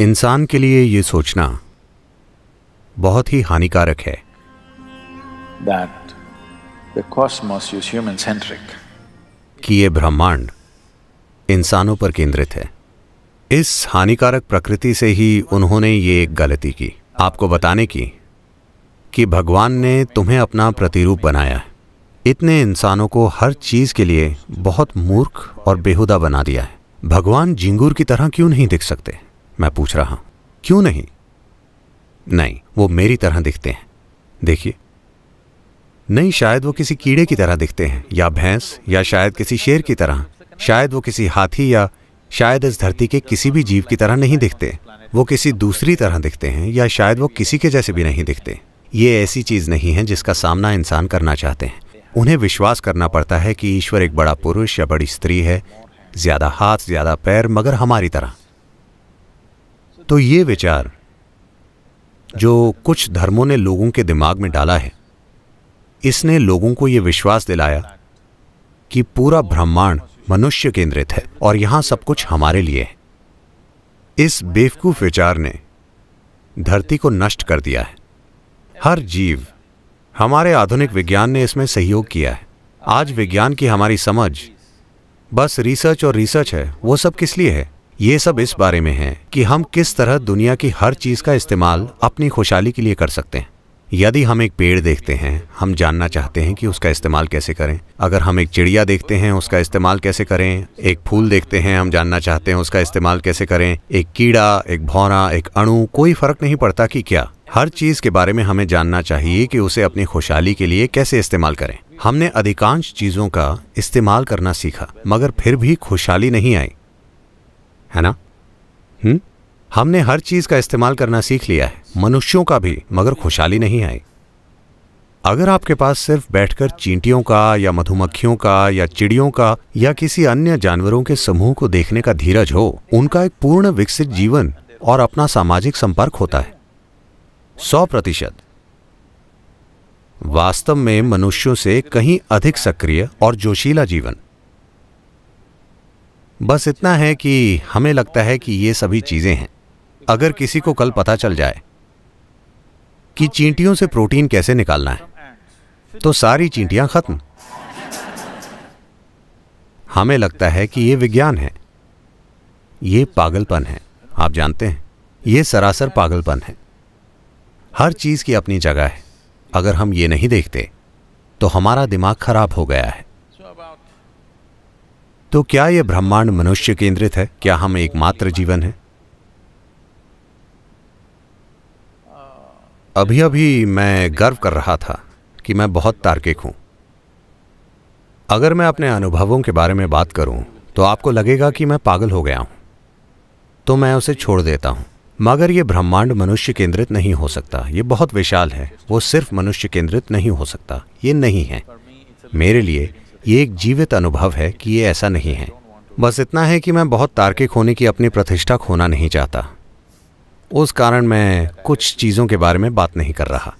इंसान के लिए ये सोचना बहुत ही हानिकारक है। That the cosmos is human centric. कि ये ब्रह्मांड इंसानों पर केंद्रित है। इस हानिकारक प्रकृति से ही उन्होंने ये एक गलती की। आपको बताने की कि भगवान ने तुम्हें अपना प्रतिरूप बनाया। है इतने इंसानों को हर चीज़ के लिए बहुत मूर्ख और बेहुदा बना दिया है। भगवान जिंगूर की तरह क्यों नहीं दिख सकते? मैं पूछ रहा हूँ। क्यों नहीं? नहीं, वो मेरी तरह दिखते हैं। देखिए। नहीं, शायद वो किसी कीड़े की तरह दिखते हैं, या भैंस, या शायद किसी शेर की तरह। शायद वो किसी हाथी या शायद इस धरती के किसी भी जीव की तरह नहीं दिखते। वो किसी दूसरी तरह दिखते हैं, या शायद वो किसी के जैसे भी नहीं दिखते। ये ऐसी चीज़ नहीं है जिसका सामना इंसान करना चाहते हैं। उन्हें विश्वास करना पड़ता है कि ईश्वर एक बड़ा पुरुष या बड़ी स्त्री है, ज़्यादा हाथ, ज़्यादा पैर, मगर हमारी तरह। तो ये विचार जो कुछ धर्मों ने लोगों के दिमाग में डाला है, इसने लोगों को यह विश्वास दिलाया कि पूरा ब्रह्मांड मनुष्य केंद्रित है और यहाँ सब कुछ हमारे लिए है। इस बेवकूफ़ विचार ने धरती को नष्ट कर दिया है। हर जीव, हमारे आधुनिक विज्ञान ने इसमें सहयोग किया है। आज विज्ञान की हमारी समझ, बस रिसर्च और रिसर्च है, वो सब किस लिए है? ये सब इस बारे में है कि हम किस तरह दुनिया की हर चीज़ का इस्तेमाल अपनी खुशहाली के लिए कर सकते हैं। यदि हम एक पेड़ देखते हैं, हम जानना चाहते हैं कि उसका इस्तेमाल कैसे करें। अगर हम एक चिड़िया देखते हैं, उसका इस्तेमाल कैसे करें। एक फूल देखते हैं, हम जानना चाहते हैं, उसका इस्तेमाल कैसे करें। एक कीड़ा, एक भौरा, एक अणु, कोई फ़र्क नहीं पड़ता कि क्या। हर चीज़ के बारे में हमें जानना चाहिए कि उसे अपनी खुशहाली के लिए कैसे इस्तेमाल करें। हमने अधिकांश चीज़ों का इस्तेमाल करना सीखा, मगर फिर भी खुशहाली नहीं आई। हम्म? हमने हर चीज़ का इस्तेमाल करना सीख लिया है। मनुष्यों का भी, मगर खुशहाली नहीं आई। अगर आपके पास सिर्फ़ बैठकर चींटियों का, या मधुमक्खियों का, या चिड़ियों का, या किसी अन्य जानवरों के समूह को देखने का धीरज हो, उनका एक पूर्ण विकसित जीवन और अपना सामाजिक संपर्क होता है। सौ प्रतिशत। वास्तव में मनुष्यों से कहीं अधिक सक्रिय और जोशीला जीवन। बस इतना है कि हमें लगता है कि ये सभी चीज़ें हैं। अगर किसी को कल पता चल जाए कि चींटियों से प्रोटीन कैसे निकालना है तो सारी चींटियाँ खत्म। हमें लगता है कि यह विज्ञान है। ये पागलपन है। आप जानते हैं, ये सरासर पागलपन है। हर चीज़ की अपनी जगह है। अगर हम ये नहीं देखते तो हमारा दिमाग खराब हो गया है। तो क्या यह ब्रह्मांड मनुष्य केंद्रित है? क्या हम एकमात्र जीवन है? अभी अभी मैं गर्व कर रहा था कि मैं बहुत तार्किक हूँ। अगर मैं अपने अनुभवों के बारे में बात करूँ तो आपको लगेगा कि मैं पागल हो गया हूँ। तो मैं उसे छोड़ देता हूँ। मगर यह ब्रह्मांड मनुष्य केंद्रित नहीं हो सकता। यह बहुत विशाल है। वो सिर्फ़ मनुष्य केंद्रित नहीं हो सकता। ये नहीं है। मेरे लिए ये एक जीवित अनुभव है कि ये ऐसा नहीं है। बस इतना है कि मैं बहुत तार्किक होने की अपनी प्रतिष्ठा खोना नहीं चाहता। उस कारण मैं कुछ चीज़ों के बारे में बात नहीं कर रहा।